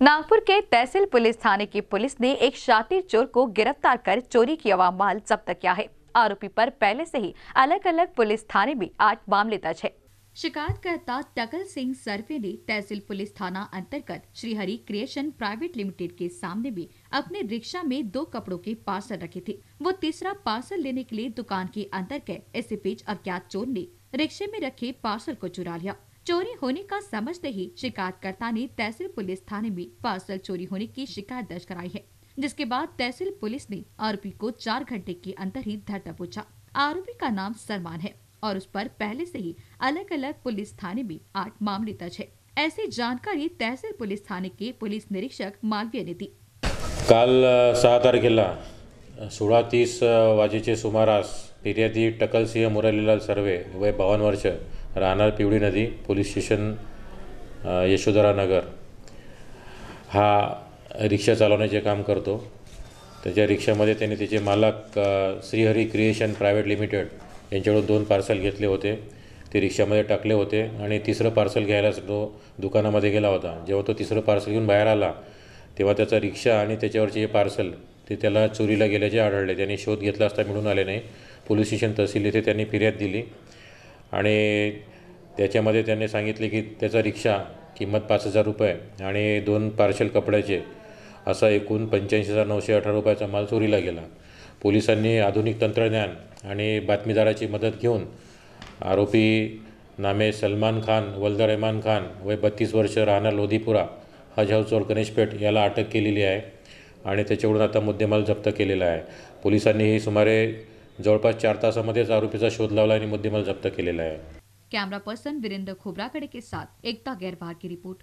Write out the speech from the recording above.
नागपुर के तहसील police थाने की police ने एक शातिर चोर को गिरफ़्तार कर चोरी किया हुआ माल जब्त किया है। आरोपी पर पहले से ही अलग अलग पुलिस थाने में आठ मामले दर्ज है। शिकायतकर्ता टकल सिंह सर्वे ने तहसील पुलिस थाना अंतर्गत श्रीहरि क्रिएशन प्राइवेट लिमिटेड के सामने भी अपने रिक्शा में दो कपड़ों के पार्सल रखे थे। वो तीसरा पार्सल लेने के लिए दुकान के अंदर गए। इसी बीच अज्ञात चोर ने रिक्शे में रखे पार्सल को चुरा लिया। चोरी होने का समझते ही शिकायतकर्ता ने तहसील पुलिस थाने में पार्सल चोरी होने की शिकायत दर्ज कराई है, जिसके बाद तहसील पुलिस ने आरोपी को चार घंटे के अंदर ही धरता पूछा। आरोपी का नाम सलमान है और उस पर पहले से ही अलग अलग पुलिस थाने में आठ मामले दर्ज है। ऐसी जानकारी तहसील पुलिस थाने के पुलिस निरीक्षक मालवीय ने दी। काल सहा तारखेला सोळा तीस वाजेचे सुमारास फिर्यादी टकलसिंह मुरलीलाल सर्वे वय बावन्न वर्ष राहणार पिवळी नदी पोलीस स्टेशन यशोधरा नगर. हा रिक्षा चालवण्याचे काम करतो. त्याच्या रिक्षामध्ये त्याने त्याचे मालक श्रीहरी क्रिएशन प्रायव्हेट लिमिटेड यांच्याकडून दोन पार्सल घेतले होते. ते रिक्षामध्ये टाकले होते आणि तिसरं पार्सल घ्यायला तो दुकानामध्ये गेला होता. जेव्हा तो तिसरं पार्सल घेऊन बाहेर आला तेव्हा त्याचा रिक्षा आणि त्याच्यावरचे हे पार्सल ते त्याला चोरीला गेल्याचे आढळले. त्यांनी शोध घेतला असता मिळून आले नाही. पोलीस स्टेशन तहसील येथे त्यांनी फिर्याद दिली. आणि त्याच्यामध्ये त्यांनी सांगितले की त्याचा रिक्षा किंमत पाच हजार रुपये आणि दोन पार्सल कपड्याचे असा एकूण पंच्याऐंशी हजार नऊशे अठरा रुपयाचा माल चोरीला गेला. पोलिसांनी आधुनिक तंत्रज्ञान आणि बातमीदाराची मदत घेऊन आरोपी नामे सलमान खान वल्द रहमान खान वय बत्तीस वर्ष राहणार लोधीपुरा हजाव चोर चौर गणेशपेठ याला अटक केलेली आहे आणि त्याच्याकडून आता मुद्देमाल जप्त केलेला आहे. पोलिसांनी ही सुमारे जवळपास चार तासामध्येच आरोपीचा शोध लावला आणि मुद्देमाल जप्त केलेला आहे. कैमरा पर्सन वीरेंद्र खोबरागड़े के साथ एकता गैरवार की रिपोर्ट.